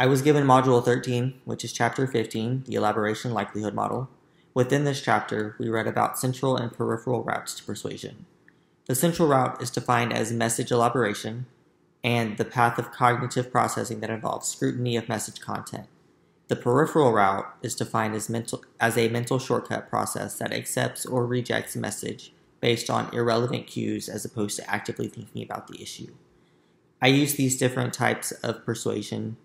I was given Module 13, which is Chapter 15, the Elaboration Likelihood Model. Within this chapter, we read about central and peripheral routes to persuasion. The central route is defined as message elaboration and the path of cognitive processing that involves scrutiny of message content. The peripheral route is defined as, mental, as a mental shortcut process that accepts or rejects a message based on irrelevant cues as opposed to actively thinking about the issue. I use these different types of persuasion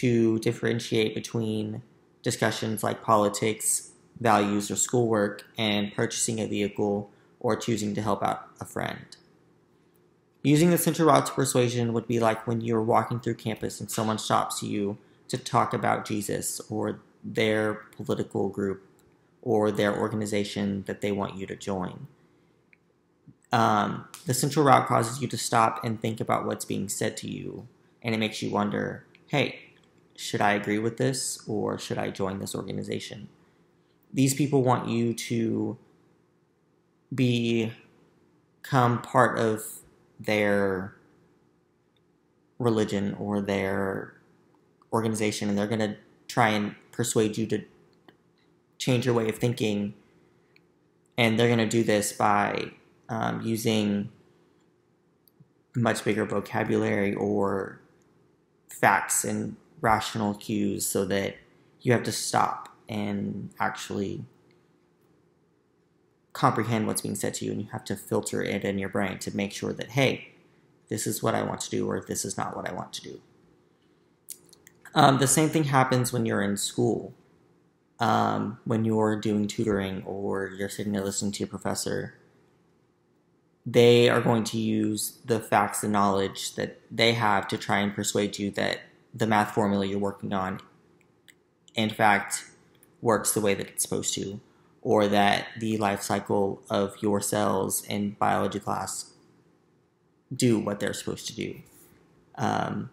to differentiate between discussions like politics, values, or schoolwork, and purchasing a vehicle or choosing to help out a friend. Using the central route to persuasion would be like when you're walking through campus and someone stops you to talk about Jesus or their political group or their organization that they want you to join. Um, the central route causes you to stop and think about what's being said to you, and it makes you wonder hey, should I agree with this or should I join this organization? These people want you to be, become part of their religion or their organization, and they're going to try and persuade you to change your way of thinking. And they're going to do this by um, using much bigger vocabulary or facts and rational cues so that you have to stop and actually comprehend what's being said to you and you have to filter it in your brain to make sure that hey this is what i want to do or this is not what i want to do. Um, the same thing happens when you're in school. Um, when you're doing tutoring or you're sitting there listening to your professor they are going to use the facts and knowledge that they have to try and persuade you that the math formula you're working on, in fact, works the way that it's supposed to, or that the life cycle of your cells in biology class do what they're supposed to do. Um,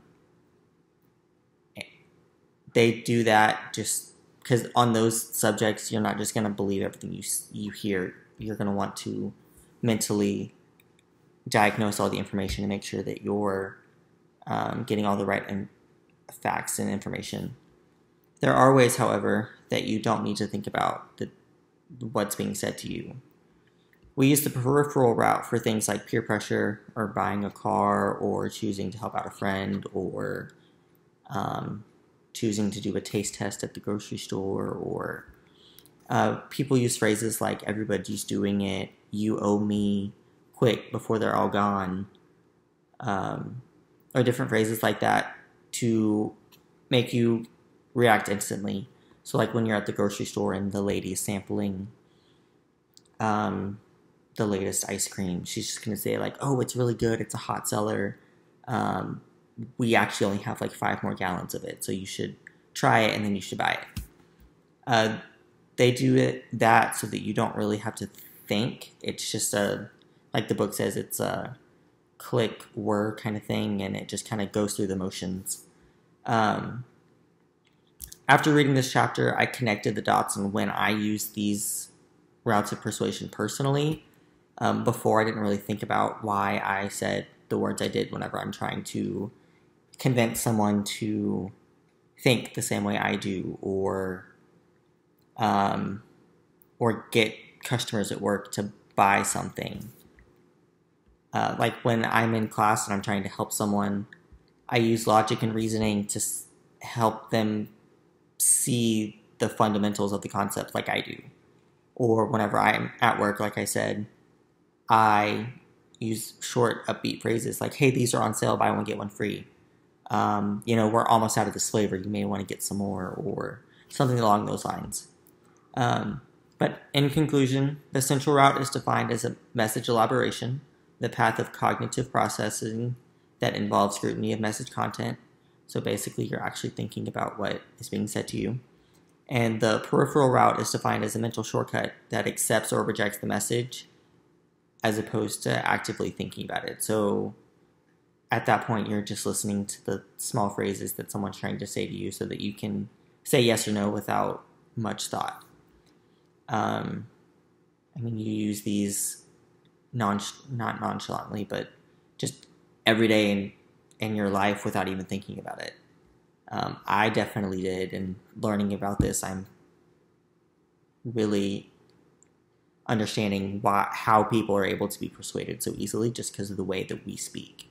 they do that just because on those subjects, you're not just going to believe everything you you hear. You're going to want to mentally diagnose all the information and make sure that you're um, getting all the right and facts and information. There are ways, however, that you don't need to think about the, what's being said to you. We use the peripheral route for things like peer pressure or buying a car or choosing to help out a friend or um, choosing to do a taste test at the grocery store or uh, people use phrases like everybody's doing it, you owe me, quick before they're all gone, um, or different phrases like that to make you react instantly. So, like when you're at the grocery store and the lady is sampling um, the latest ice cream, she's just gonna say like, "Oh, it's really good. It's a hot seller. Um, we actually only have like five more gallons of it, so you should try it and then you should buy it." Uh, they do it that so that you don't really have to think. It's just a like the book says, it's a click were kind of thing, and it just kind of goes through the motions. Um, after reading this chapter, I connected the dots and when I use these routes of persuasion personally. Um, before, I didn't really think about why I said the words I did whenever I'm trying to convince someone to think the same way I do, or um, or get customers at work to buy something. Uh, like when I'm in class and I'm trying to help someone, I use logic and reasoning to s- help them see the fundamentals of the concept like I do. Or whenever I'm at work, like I said, I use short, upbeat phrases like, hey, these are on sale, buy one, get one free. Um, you know, we're almost out of this flavor, you may want to get some more, or something along those lines. Um, but in conclusion, the central route is defined as a message elaboration the path of cognitive processing that involves scrutiny of message content. So basically, you're actually thinking about what is being said to you. And the peripheral route is defined as a mental shortcut that accepts or rejects the message as opposed to actively thinking about it. So at that point, you're just listening to the small phrases that someone's trying to say to you so that you can say yes or no without much thought. Um, I mean, you use these non not nonchalantly, but just every day in in your life without even thinking about it. Um, I definitely did, and learning about this, I'm really understanding why how people are able to be persuaded so easily just because of the way that we speak.